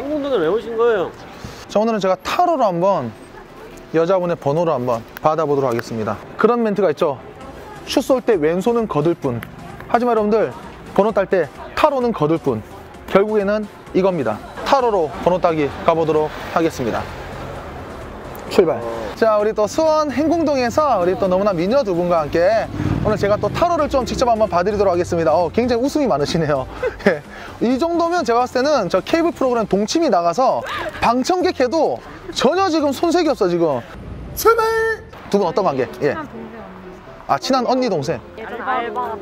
행궁동에 왜 오신 거예요? 자 오늘은 제가 타로로 한번 여자분의 번호를 한번 받아보도록 하겠습니다. 그런 멘트가 있죠 슛 쏠 때 왼손은 거들 뿐. 하지만 여러분들 번호 딸 때 타로는 거들 뿐. 결국에는 이겁니다. 타로로 번호 따기 가보도록 하겠습니다. 출발. 자 우리 또 수원 행궁동에서 우리 또 너무나 미녀 두 분과 함께 오늘 제가 또 타로를 좀 직접 한번 봐드리도록 하겠습니다. 어, 굉장히 웃음이 많으시네요. 예. 이 정도면 제가 봤을 때는 저 케이블 프로그램 동침이 나가서 방청객 해도 전혀 지금 손색이 없어 지금. 출발! 두 분 어떤 관계? 예. 아 친한 언니 동생? 알바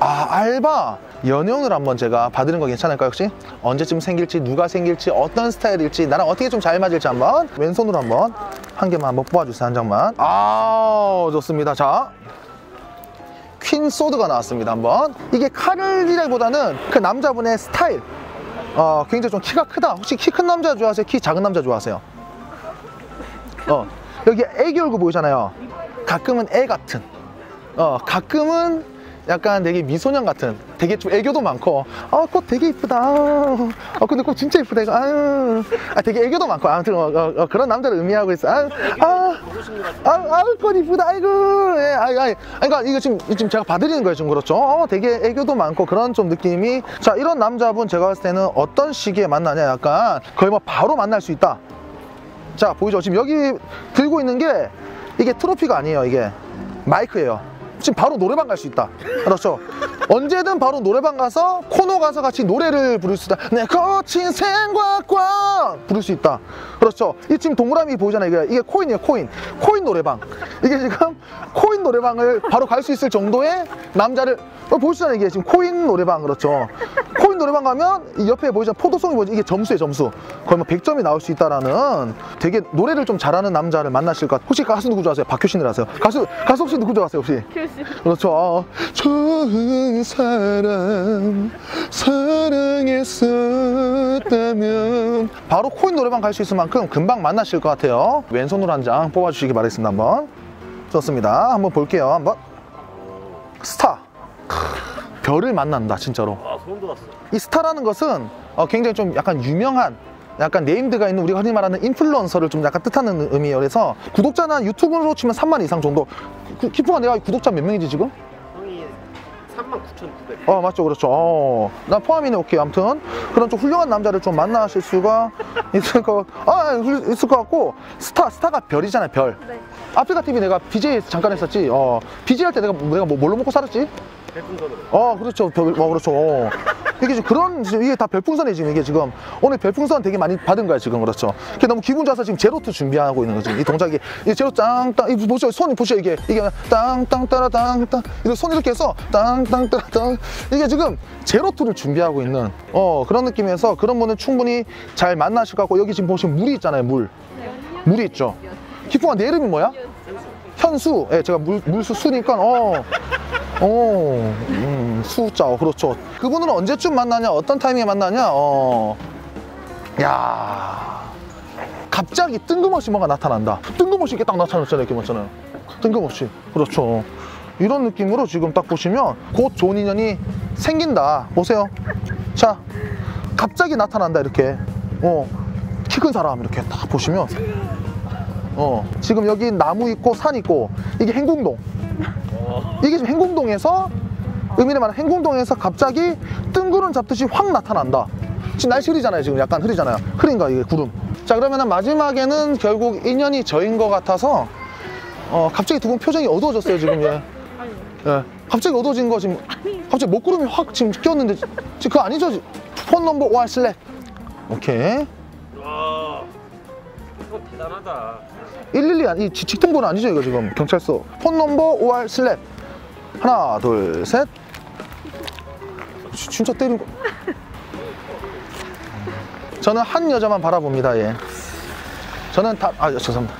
아 알바? 연영을 한번 제가 받는 거 괜찮을까요 혹시? 언제쯤 생길지 누가 생길지 어떤 스타일일지 나랑 어떻게 좀 잘 맞을지 한번 왼손으로 한번 한 개만 한번 뽑아주세요 한 장만. 아 좋습니다. 자 Queen Sword가 나왔습니다 한번. 이게 칼이라기보다는 그 남자분의 스타일. 어 굉장히 좀 키가 크다. 혹시 키 큰 남자 좋아하세요? 키 작은 남자 좋아하세요? 어 여기 애기 얼굴 보이잖아요. 가끔은 애 같은. 어 가끔은 약간 되게 미소년 같은 되게 좀 애교도 많고 아 꽃 되게 이쁘다. 아 근데 꽃 진짜 이쁘다. 이거. 아유 아 되게 애교도 많고 아무튼 어, 어, 어, 그런 남자를 의미하고 있어. 아아아꽃 이쁘다. 아이고. 예 아이 아이. 그러니까 이거 지금 지금 제가 봐드리는 거예요 지금 그렇죠? 어 되게 애교도 많고 그런 좀 느낌이. 자 이런 남자분 제가 봤을 때는 어떤 시기에 만나냐 약간 거의 뭐 바로 만날 수 있다. 자 보이죠? 지금 여기 들고 있는 게 이게 트로피가 아니에요 이게. 마이크예요 지금 바로 노래방 갈 수 있다. 그렇죠? 언제든 바로 노래방 가서 코너 가서 같이 노래를 부를 수 있다. 내 거친 생각과 부를 수 있다. 그렇죠? 이 지금 동그라미 보이잖아요. 이게, 이게 코인이에요 코인. 코인 노래방. 이게 지금 코인 노래방을 바로 갈 수 있을 정도의 남자를 어, 보시잖아요. 이게 지금 코인 노래방 그렇죠 노래방 가면 이 옆에 보이잖아요 포도송이 뭐지? 이게 점수예요 점수. 거의 뭐 100점이 나올 수 있다라는 되게 노래를 좀 잘하는 남자를 만나실 것 같아요 혹시 가수 누구 좋아하세요? 박효신을 아세요? 가수 가수 혹시 누구 좋아하세요 혹시? 교실 그렇죠. 어, 좋은 사람 사랑했었다면. 바로 코인 노래방 갈 수 있을 만큼 금방 만나실 것 같아요. 왼손으로 한 장 뽑아주시기 바라겠습니다 한번. 좋습니다. 한번 볼게요 한번. 스타. 크, 별을 만난다 진짜로. 아 소름 돋았어. 이 스타라는 것은 어, 굉장히 좀 약간 유명한 약간 네임드가 있는 우리가 흔히 말하는 인플루언서를 좀 약간 뜻하는 의미예요. 그래서 구독자는 유튜브로 치면 3만 이상 정도. 그, 키프가 내가 구독자 몇 명이지 지금? 형이 39,900. 어 맞죠 그렇죠. 어, 나 포함이네 오케이. 아무튼 그런 좀 훌륭한 남자를 좀 만나실 수가 있을 것, 아 훌- 있을 것 같고 스타 스타가 별이잖아요 별. 네. 아프리카 TV 내가 BJ 잠깐 했었지. 어 BJ 할 때 내가 내가 뭐, 뭘로 먹고 살았지? 별풍선으로. 어 그렇죠. 별, 어 그렇죠. 어. 이게 지금 그런 이게 다 별풍선이 지금 이게 지금 오늘 별풍선 되게 많이 받은 거야 지금. 그렇죠. 이게 너무 기분 좋아서 지금 제로트 준비하고 있는 거지 이 동작이. 이 제로 땅 땅. 이 보세요 손이 보세요 이게. 이게 땅 땅 따라 땅 땅. 이렇게 손 이렇게 해서 땅 땅 따라 땅. 이게 지금 제로트를 준비하고 있는 어 그런 느낌에서 그런 분은 충분히 잘 만나실 것 같고 여기 지금 보시면 물이 있잖아요 물. 물이 있죠. 기풍아 내 이름이 뭐야? 현수. 예 제가 물, 물수 수니까 어 어, 음, 수자, 어, 그렇죠. 그분은 언제쯤 만나냐, 어떤 타이밍에 만나냐, 어, 야 갑자기 뜬금없이 뭔가 나타난다. 뜬금없이 이렇게 딱 나타났잖아요, 이렇게 맞잖아요. 뜬금없이. 그렇죠. 이런 느낌으로 지금 딱 보시면 곧 좋은 인연이 생긴다. 보세요. 자, 갑자기 나타난다, 이렇게. 어, 키 큰 사람, 이렇게 딱 보시면. 어, 지금 여기 나무 있고 산 있고, 이게 행궁동. 이게 지금 행궁동에서 의미를 말하는 행궁동에서 갑자기 뜬구름 잡듯이 확 나타난다. 지금 날씨 흐리잖아요. 지금 약간 흐리잖아요. 흐린가 이게 구름. 자 그러면은 마지막에는 결국 인연이 저인 것 같아서 어 갑자기 두 분 표정이 어두워졌어요 지금 예. 예. 갑자기 어두워진 거 지금 갑자기 먹구름이 확 지금 끼었는데 지금 그거 아니죠? phone number or slap. 오케이. 대단하다. 112 아니 직통번호 아니죠 이거 지금. 경찰서. phone number or slap 하나 둘셋. 진짜 거 저는 한 여자만 바라봅니다 예. 저는 다아 죄송합니다